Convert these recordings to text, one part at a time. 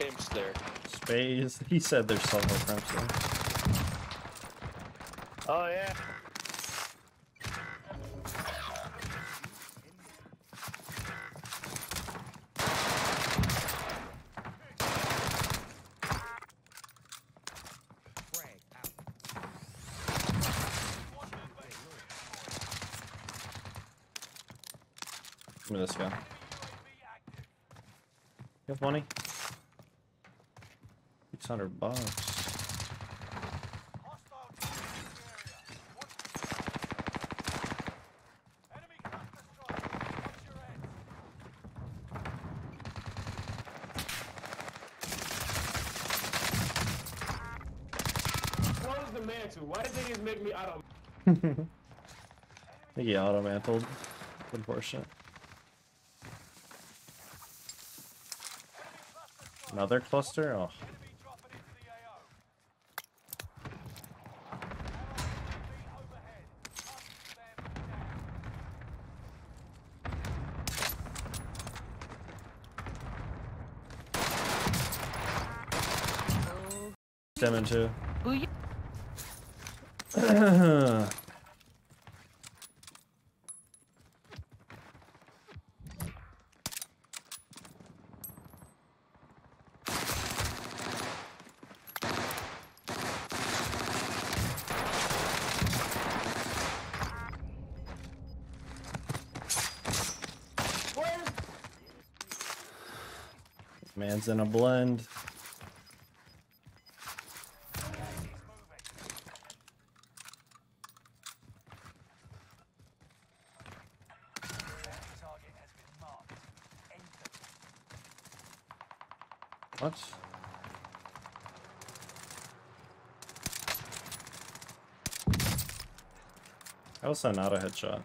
pimps there. Space. He said there's several crimps there. Oh yeah. Give me this guy. You have money? 600 bucks. What was the mantle? Why did they just make me auto? I think he auto-mantled. Unfortunate. Another cluster? Oh. Stem too. Man's in a blend. What? How was not a headshot?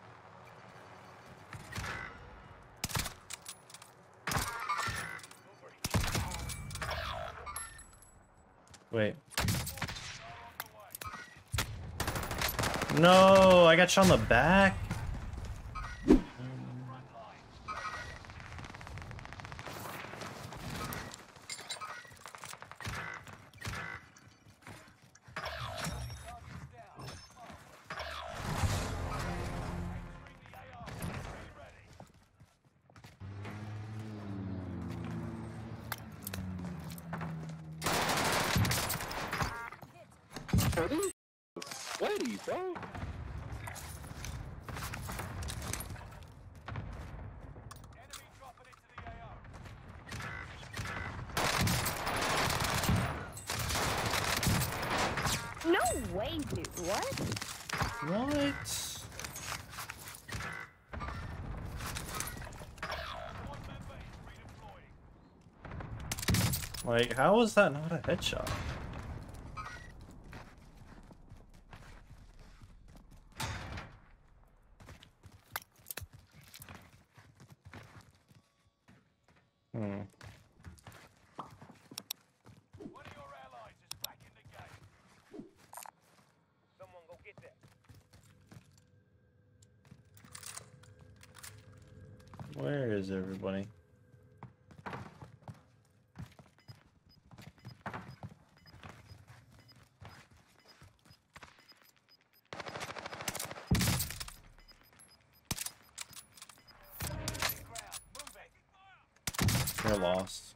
Wait. No, I got shot on the back. Sweaty, bro. No way, dude. What? What? Like, how is that not a headshot? Where is everybody? They're lost.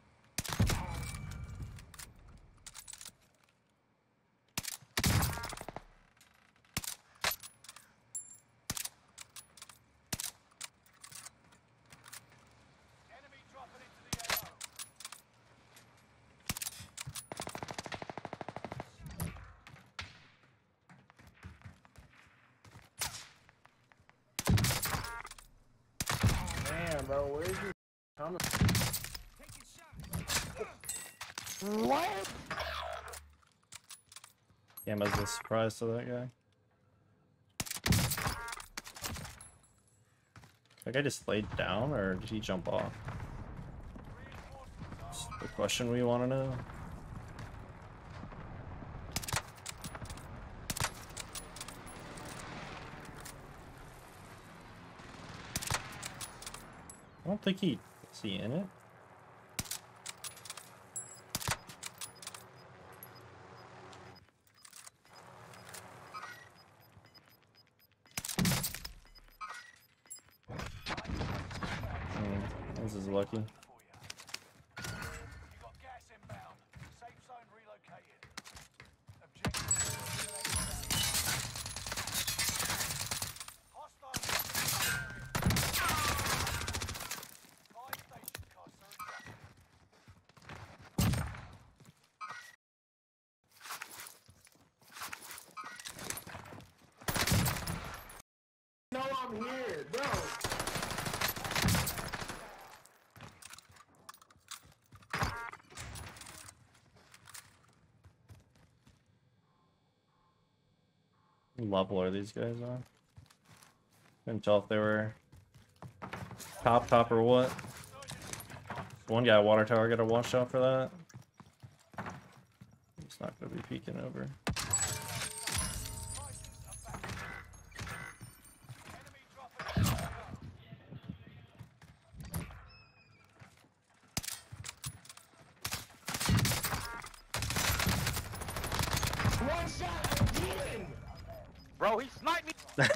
Damn, where's you coming? What? Came as a surprise to that guy. That guy just laid down, or did he jump off? The question we want to know. I don't think he in it. Hmm, this is lucky. You got gas inbound. Safe zone relocated. Objective. Hostile. Five station costs are adjusted. No, I'm here, bro. Level are these guys on? Couldn't tell if they were top top or what. One guy water tower got a watch out for that. It's not gonna be peeking over. Bro, he sniped me.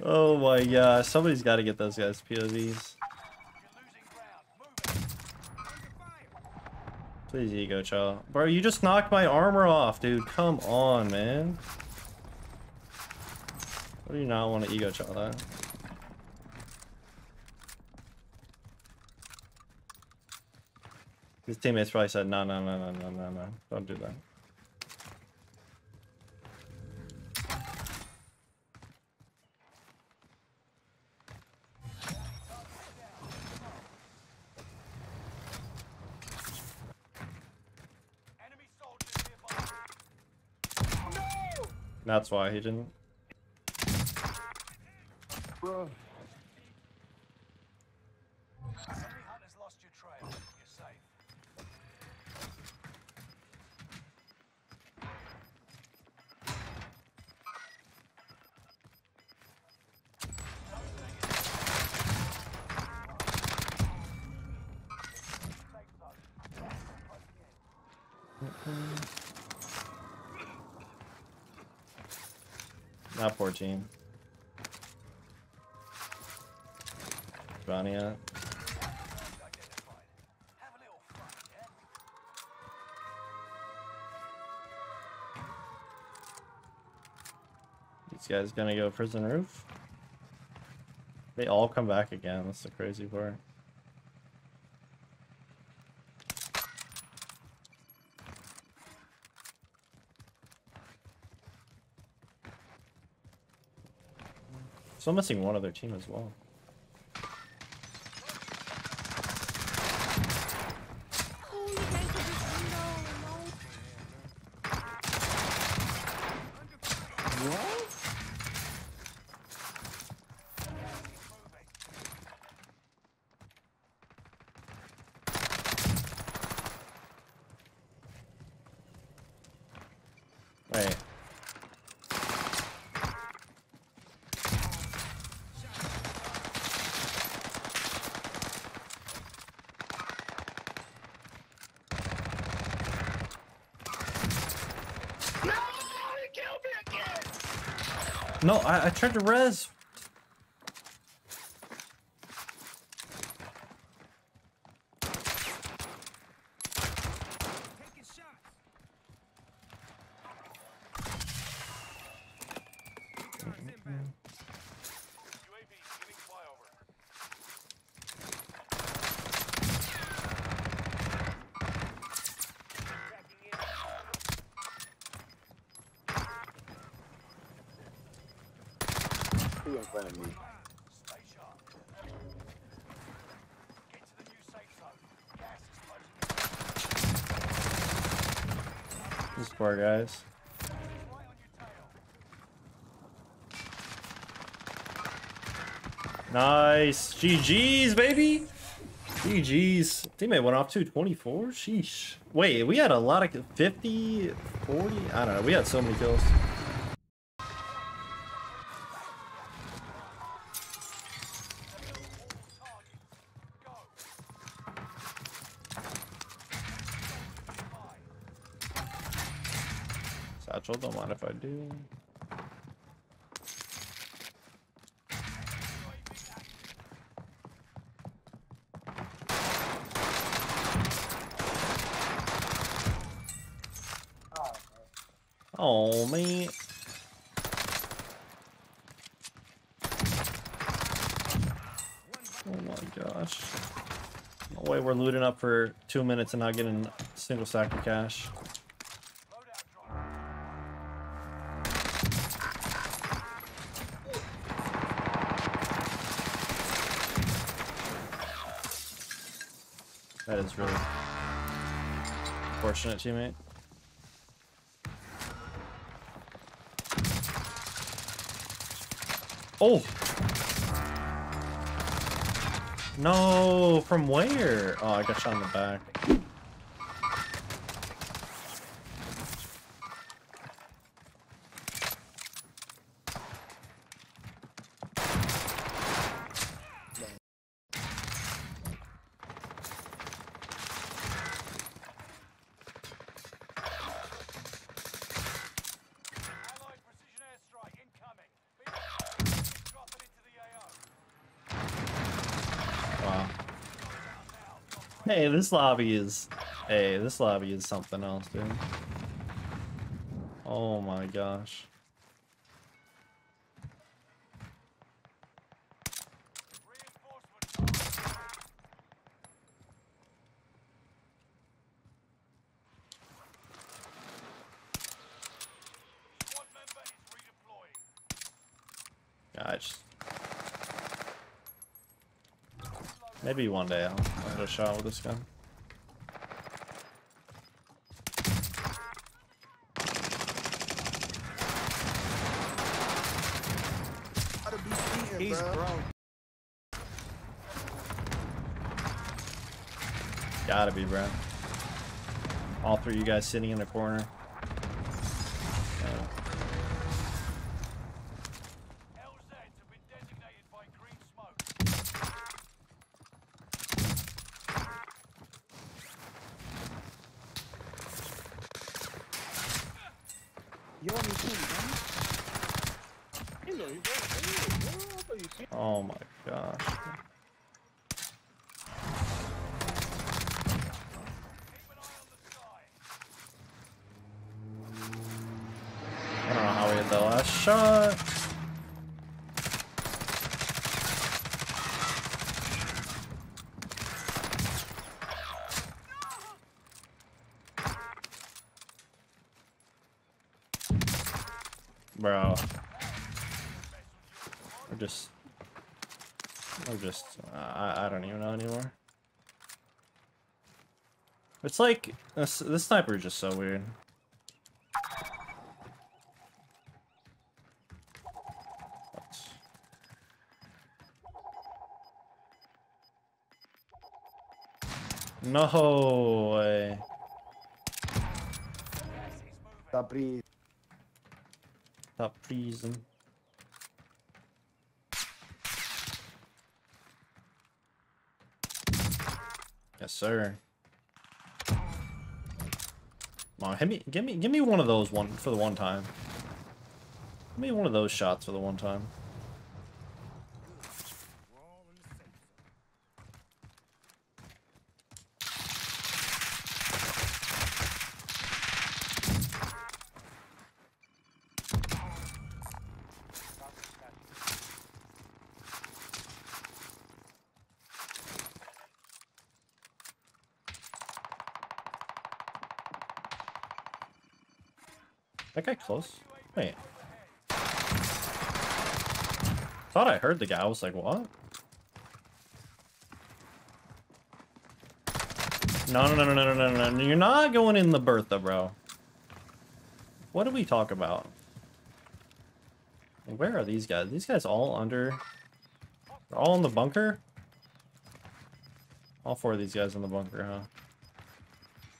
Oh my god, somebody's gotta get those guys POVs. Please ego child. Bro, you just knocked my armor off, dude. Come on, man. What do you not want to ego child that? His teammates probably said, no, no, no, no, no, no, no. Don't do that. That's why he didn't. Bro. Enemy hunters lost your trail. You're safe. Not poor team. Johnny at. Identified. Have a little fun, yeah? These guys gonna go prison roof? They all come back again. That's the crazy part. Still missing one other team as well. Wait. No, he killed me again. No, I, I tried to res. Who in front of me? These poor guys. Nice. GG's, baby. GG's. Teammate went off 224? Sheesh. Wait, we had a lot of 50, 40? I don't know. We had so many kills. Satchel, don't mind if I do. Oh man. Oh my gosh. No way we're looting up for two minutes and not getting a single sack of cash. That is really fortunate, teammate. Oh! No, from where? Oh, I got shot in the back. Hey, this lobby is... Hey, this lobby is something else, dude. Oh my gosh. Reinforcements. Squad member is redeploying. Yeah, I just... Maybe one day I'll, I'll get a shot with this gun. He's broke. Gotta be, bro. All three of you guys sitting in the corner. Yeah. LZs have been designated by green smoke. You on me too, man. You know, you got it. I thought you seen Oh my gosh. I don't know how we hit that last shot. Bro. We're just... Just... I, I don't even know anymore. It's like... This, this sniper is just so weird. No way. Stop breathe. Stop freezing. Yes, sir. Come on, hit me, give me, give me one of those one for the one time. Give me one of those shots for the one time. That guy close? Wait. Thought I heard the guy. I was like, what? No, no, no, no, no, no, no, no. You're not going in the Bertha, bro. What do we talk about? Where are these guys? These guys all under... They're all in the bunker? All four of these guys in the bunker, huh?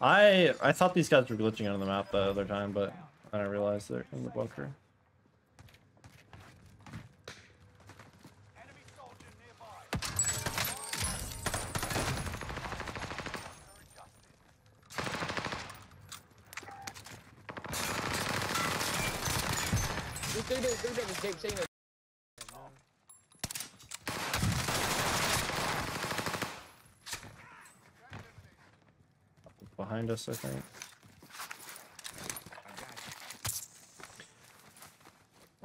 I I thought these guys were glitching on the map the other time, but I didn't realize they're in the bunker. Enemy. Dude, dude, dude, dude, dude, Jake, saying that. Behind us, I think.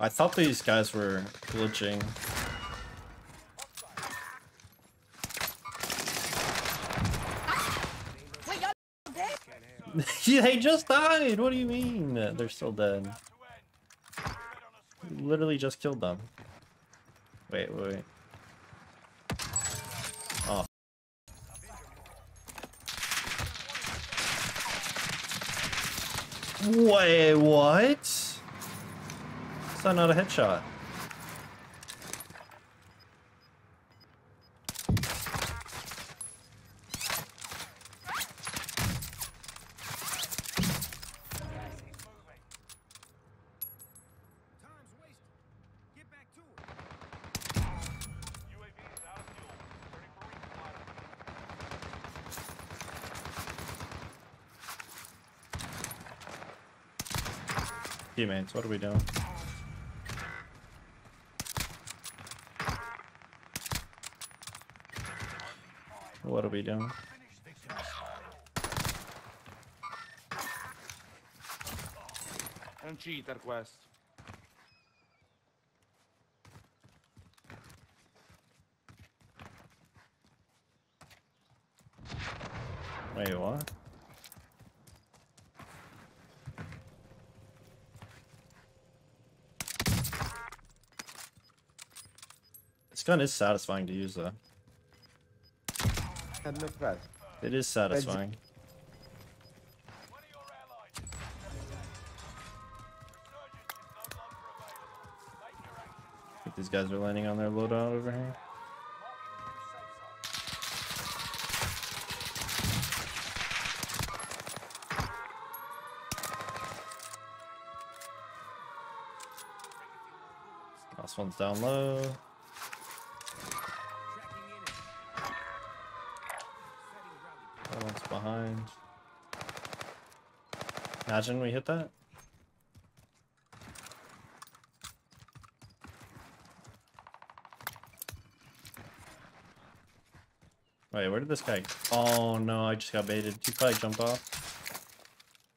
I thought these guys were glitching. They just died. What do you mean? They're still dead. Literally just killed them. Wait, wait, wait. Oh. Wait, what? Is that not a headshot? Teammates, what are we doing? We doing? È un cheater questo. Wait, what? This gun is satisfying to use, though. Had no press. It is satisfying. One of your allies. Resurgence is no longer available. Make your actions I think these guys are landing on their loadout over here. Last one's down low. Imagine we hit that. Wait, where did this guy? Oh no, I just got baited. He probably jumped off.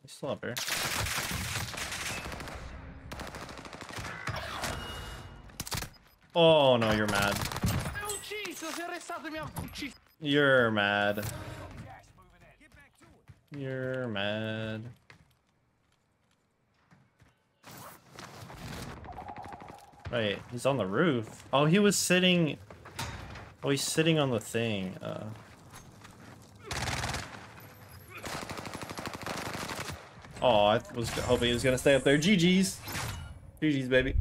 He's still up here. Oh no, you're mad. You're mad. You're mad. Wait, he's on the roof. Oh, he was sitting. Oh, he's sitting on the thing. Uh. Oh, I was hoping he was gonna stay up there. GG's. GG's, baby.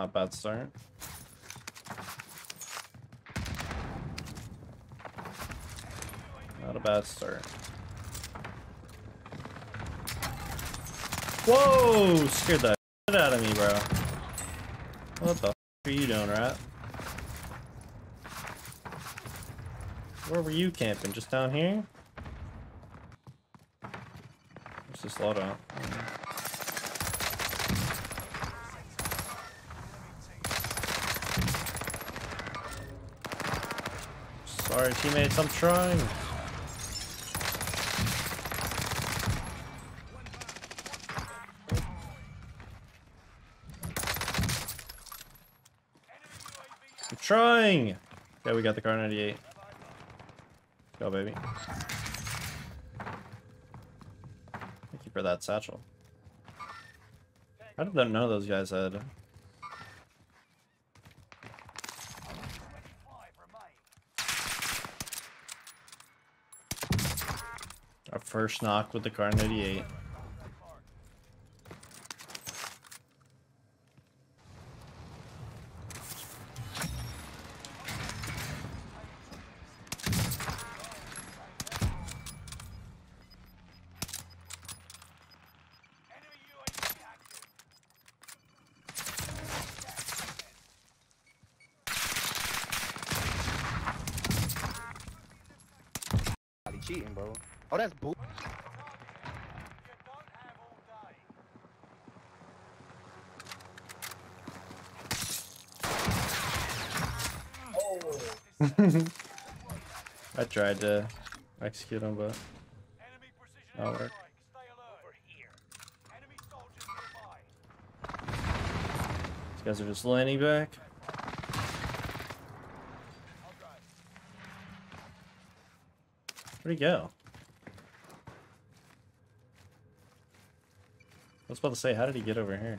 Not a bad start. Not a bad start. Whoa! Scared the shit out of me, bro. What the are you doing, rat? Where were you camping? Just down here? What's this loadout? Sorry, teammates, I'm trying. I'm trying. Yeah, we got the Kar 98. Go, baby. Thank you for that satchel. How did that know those guys had? First knock with the Kar 98. Enemy UAV active. Probably cheating, bro. Oh, that's bull. You don't have all day. I tried to execute him, but Enemy precision That'll airstrike. work. Stay alert. Over here. Enemy these guys are just landing back. Where'd he go? I was about to say, how did he get over here?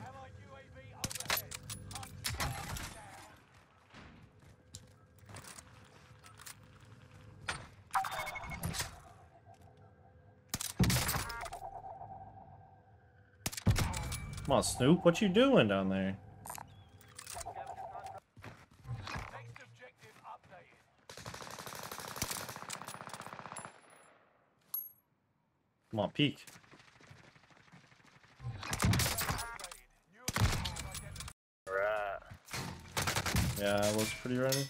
Come on, Snoop, what you doing down there? Next objective updated. Come on, peek. Yeah, it looks pretty ready.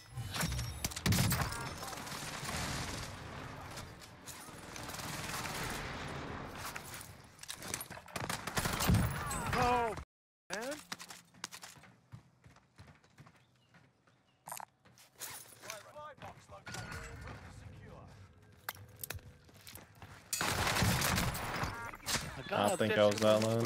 I don't think I was that low.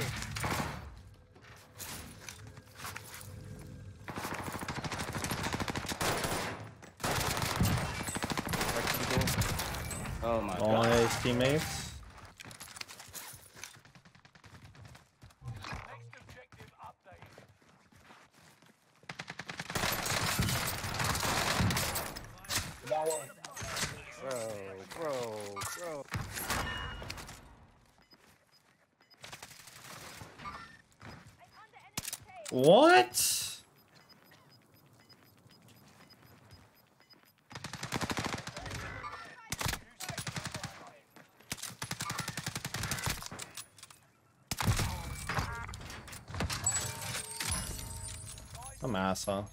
Oh my All god. his teammates. Next objective updated. Bro, bro, bro. What? I'm asshole.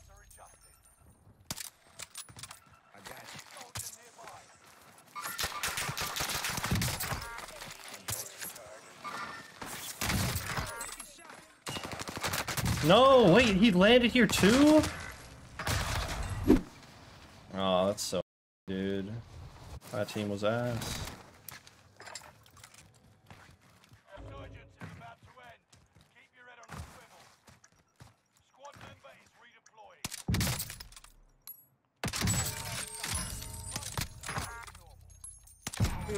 No, wait, he landed here too? Oh, that's so dude. That team was ass. Resurgence is about to end. Keep your head on a swivel. Squad member is redeploying.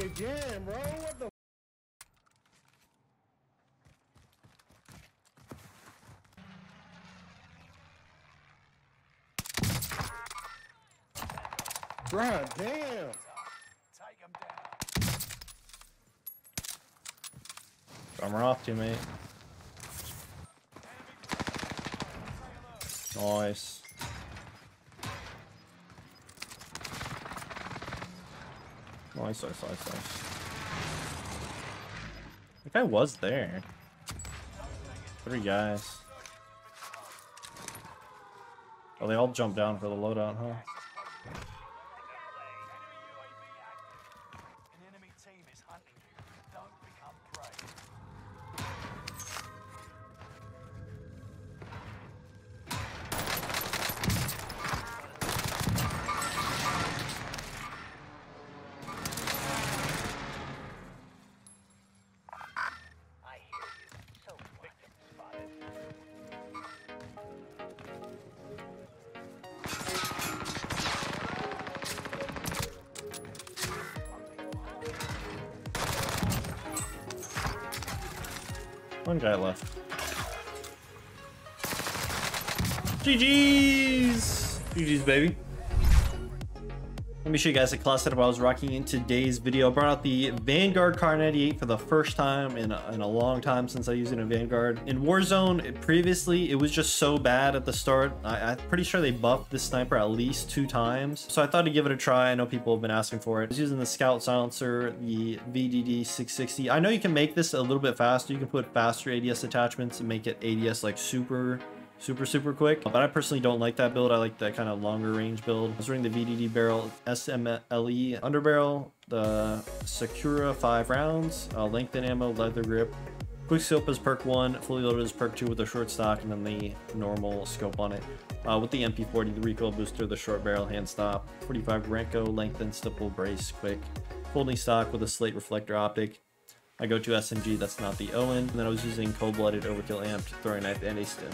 Again, bro. What the? Bruh, damn. Drummer off, teammate. Nice. Nice, nice, nice, nice. The guy was there. Three guys. Oh, they all jumped down for the loadout, huh? One guy left. GG's! GG's, baby. Let me show you guys a class setup I was rocking in today's video. I brought out the Vanguard Kar 98 for the first time in a, in a long time since I used it in Vanguard. In Warzone, it- previously, it was just so bad at the start. I, I'm pretty sure they buffed this sniper at least two times. So I thought I'd give it a try. I know people have been asking for it. I was using the Scout Silencer, the VDD 660. I know you can make this a little bit faster. You can put faster ADS attachments and make it ADS like super super super quick. But i personally don't like that build. I like that kind of longer range build. I was running the vdd barrel smle underbarrel the sakura five rounds uh, lengthen ammo leather grip. Quick scope is perk one fully loaded is perk two with the short stock and then the normal scope on it uh, with the mp40 the recoil booster the short barrel hand stop 45 renko lengthen stipple brace quick. Folding stock with a slate reflector optic I go to SMG, that's not the Owen, and then I was using cold-blooded overkill amped throwing knife and a stim.